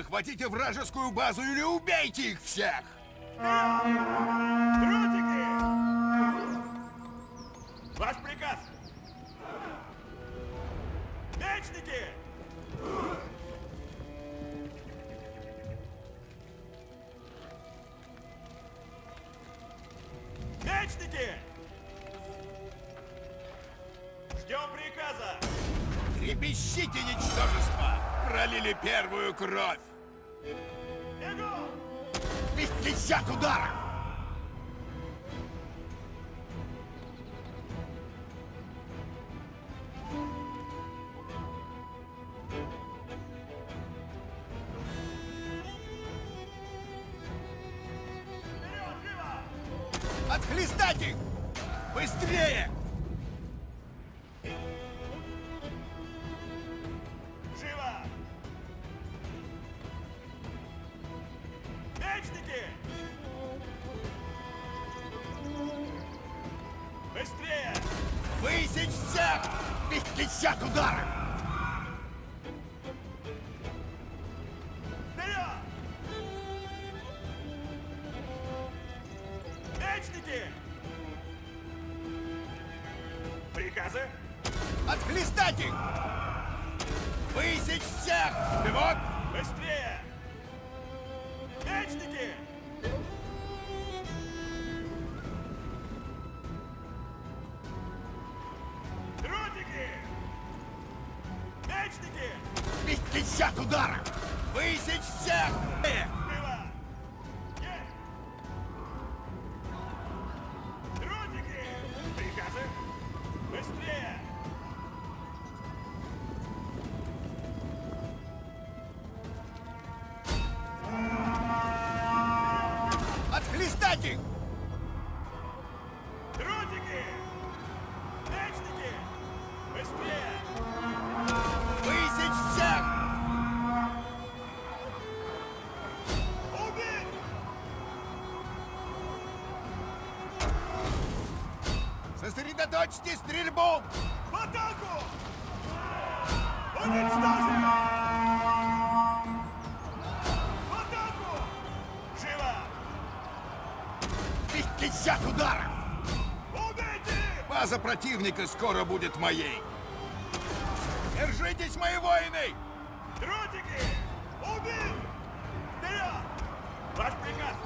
Захватите вражескую базу или убейте их всех! Люди! пятьдесят ударов! Пятьдесят ударов! Высечь всех! 50 ударов! Убейте! База противника скоро будет моей! Держитесь, мои воины! Дротики! Убил! Вперед! Ваш приказ!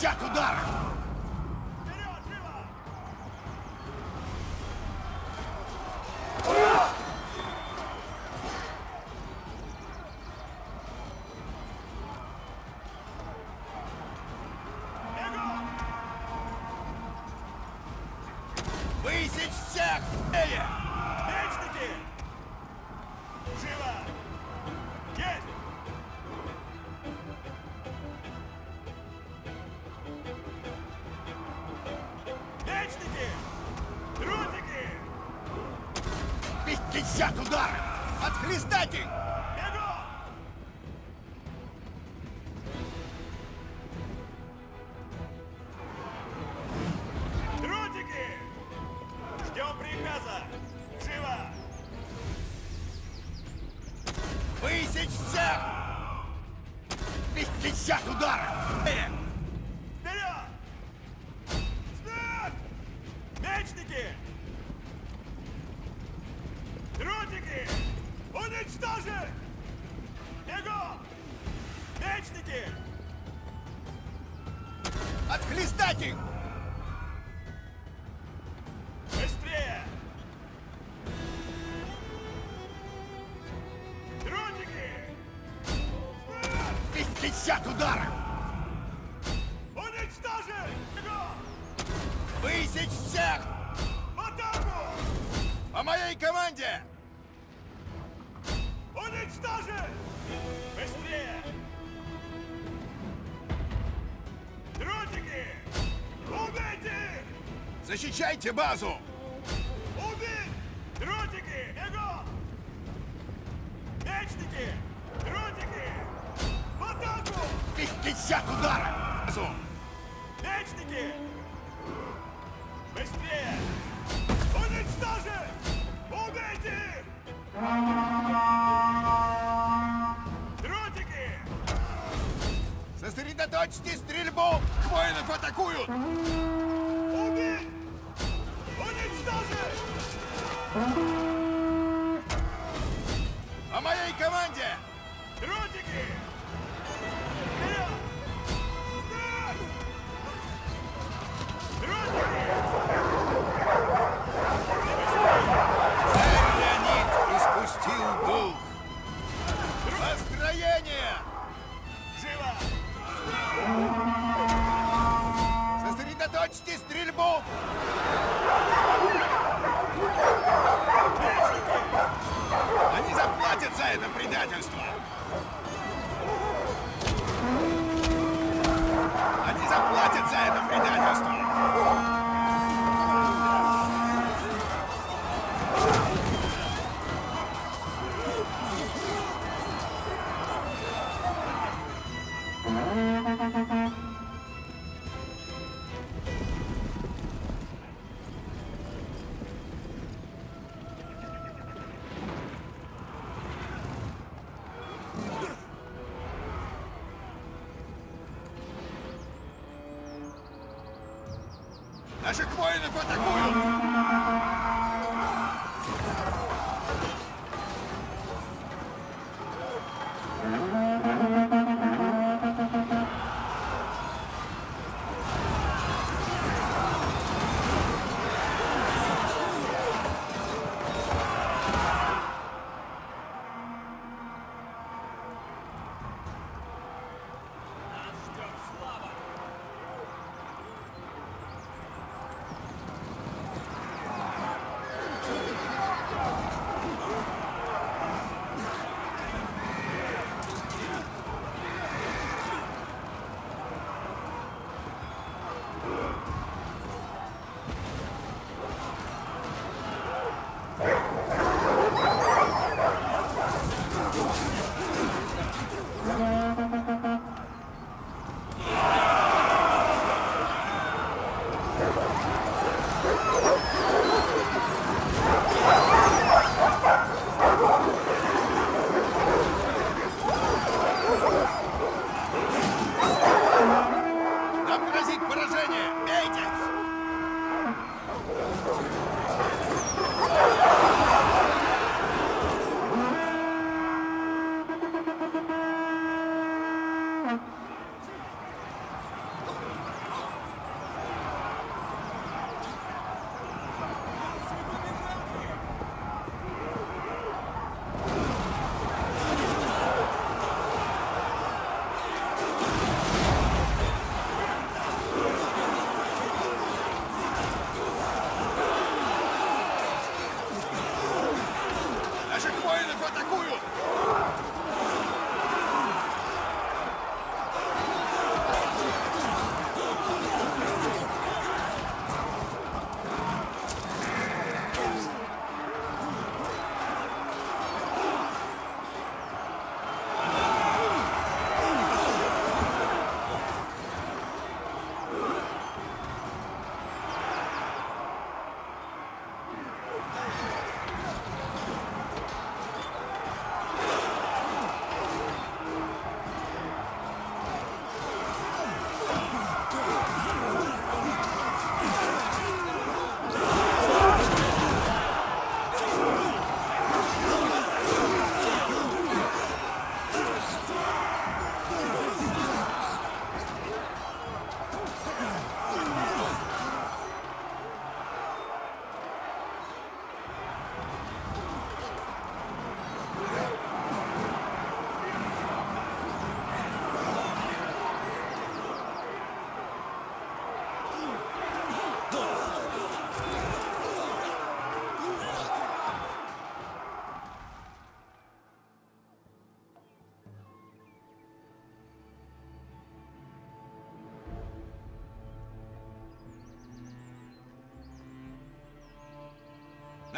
50 ударов! отличать удара! Э, Защищайте базу! Убить! Дротики! Бегом! Мечники! Дротики! В атаку! 50 ударов! Базу! Мечники! Быстрее! Уничтожить! Убейте! Дротики! Сосредоточьте стрельбу! Воинов атакуют! Моей команде! Это предательство! Они заплатят за это предательство!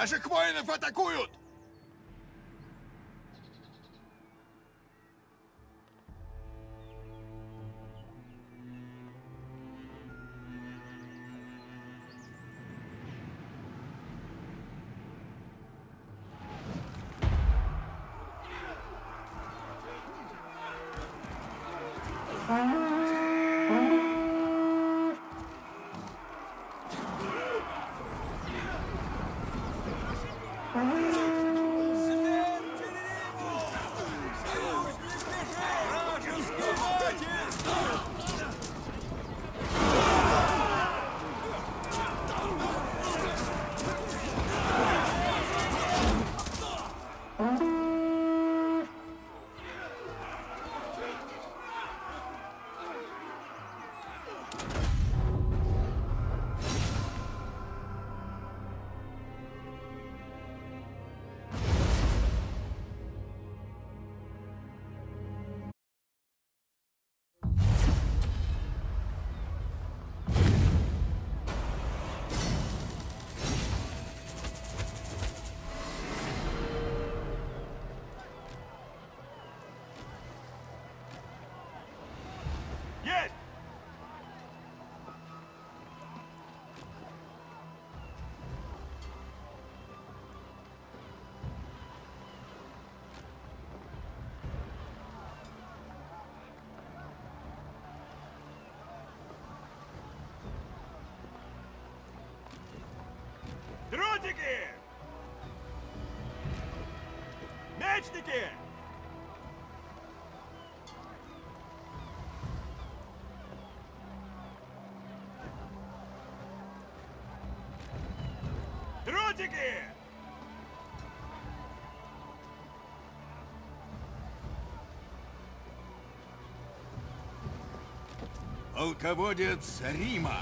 Наших воинов атакуют! Есть! Дротики! Мечники! Дротики! Полководец Рима.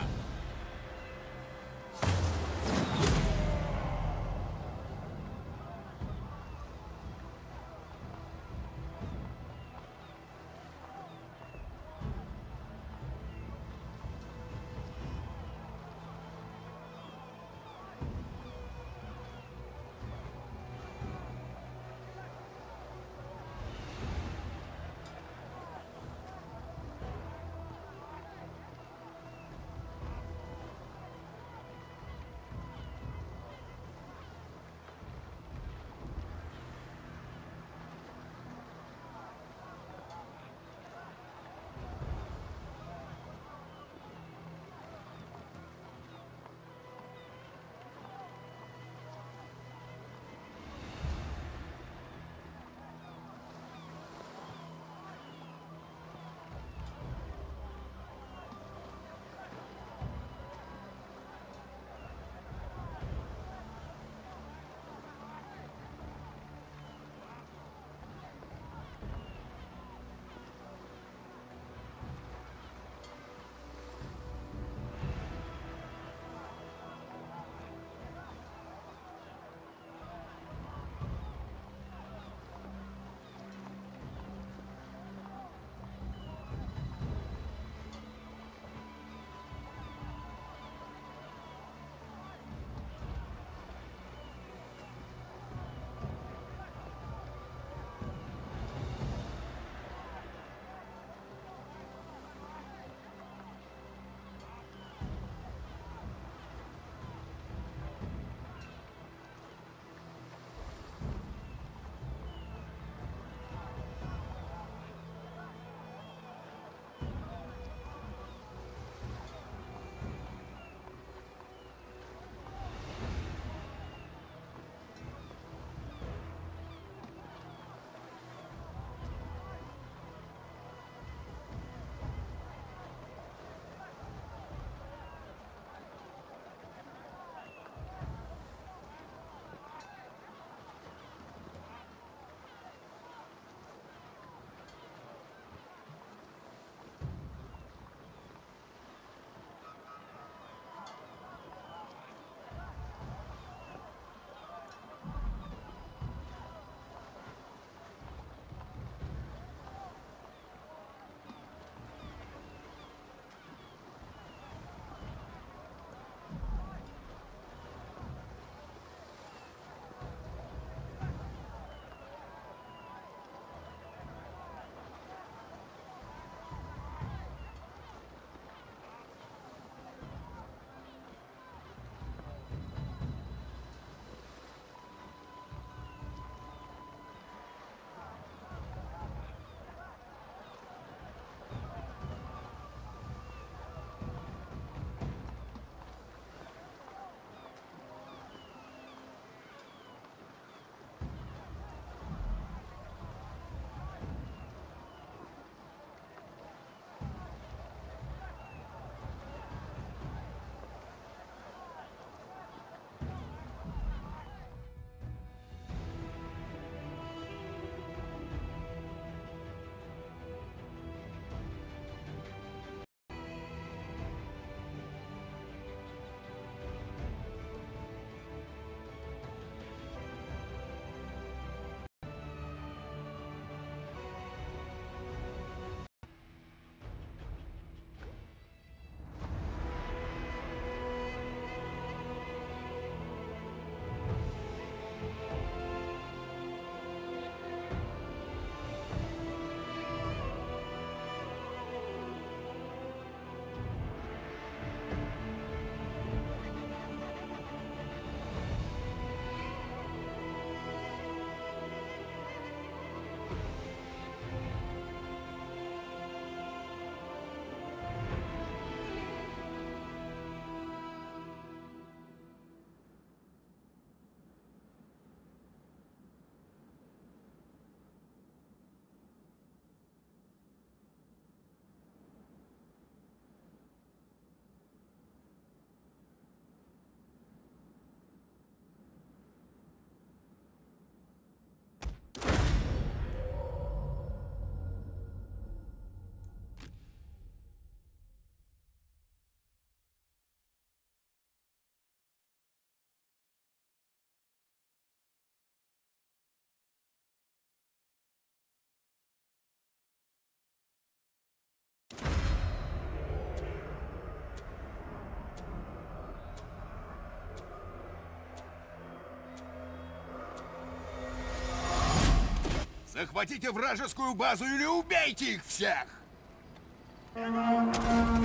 Захватите вражескую базу или убейте их всех!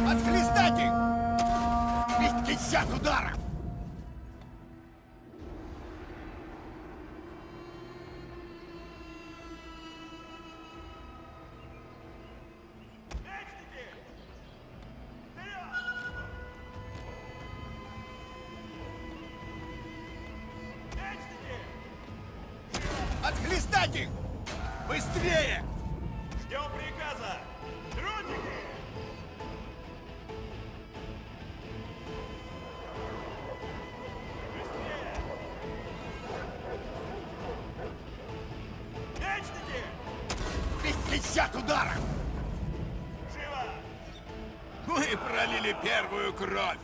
Отхлестать их! 50 ударов! 50 ударов! Живо! Мы пролили первую кровь!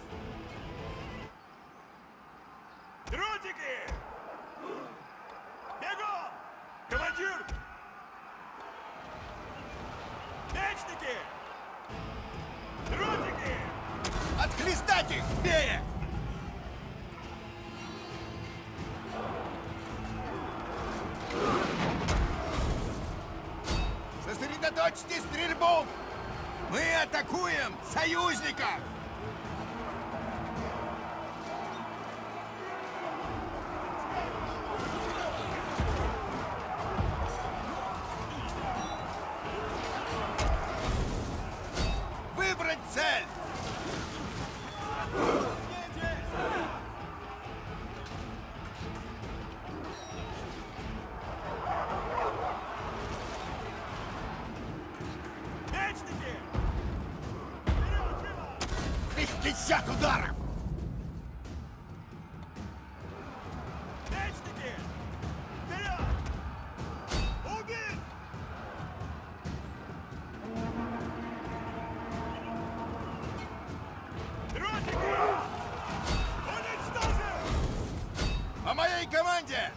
Ударов! Мечники! Вперед! Убить! Дротики! Уничтожим! По моей команде!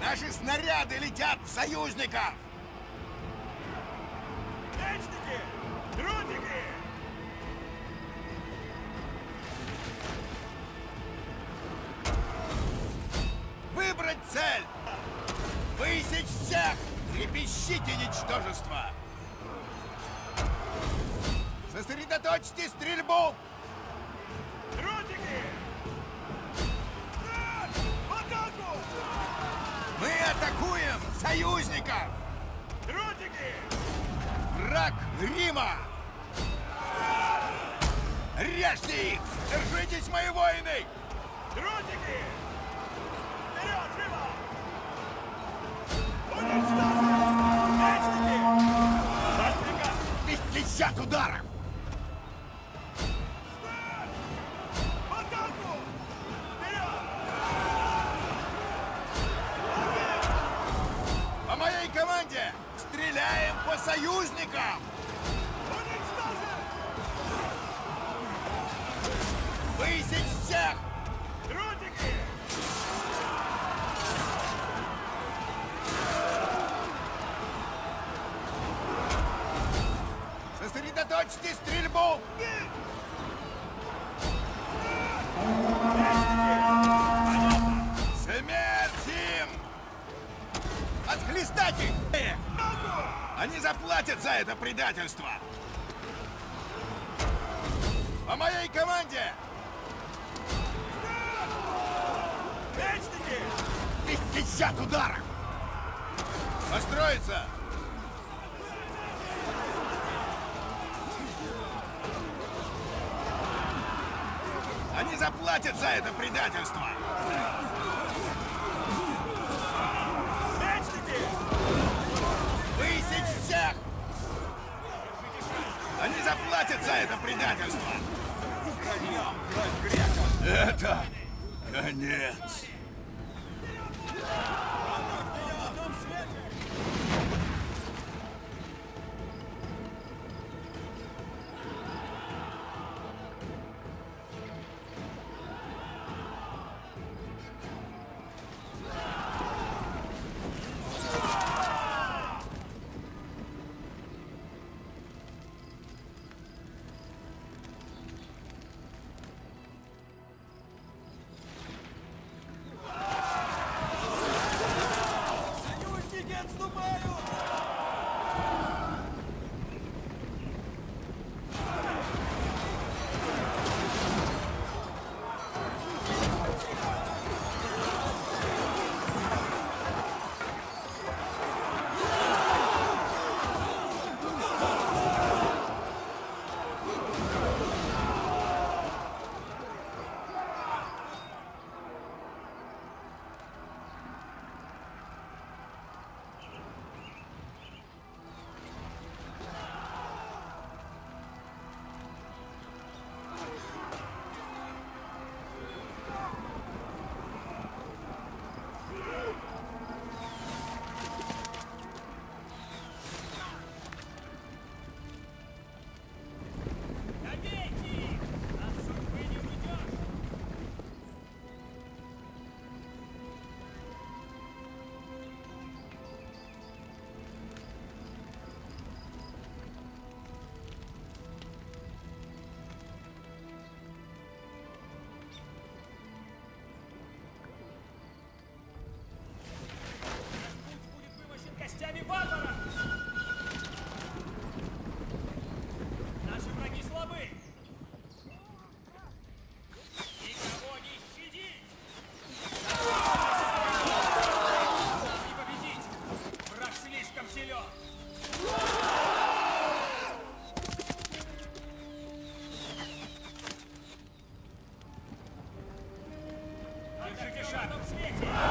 Наши снаряды летят в союзников! Сосредоточьте стрельбу! Вперед! В атаку! Мы атакуем союзников! Дротики! Враг Рима! Режьте их! Держитесь, мои воины! Дротики! Вперед, живо! Уничтожим! Приказ! 50 ударов! Союзникам! Уничтожим! Высечь всех! Дротики! Сосредоточьте стрельбу! Смерть заплатят за это предательство! По моей команде! Мечники! 50 ударов! Построиться! Они заплатят за это предательство! Заплатят за это предательство! Это конец! Smith.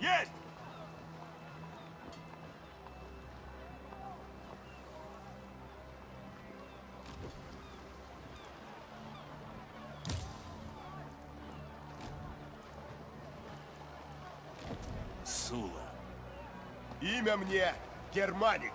Есть! Сула. Имя мне Германик.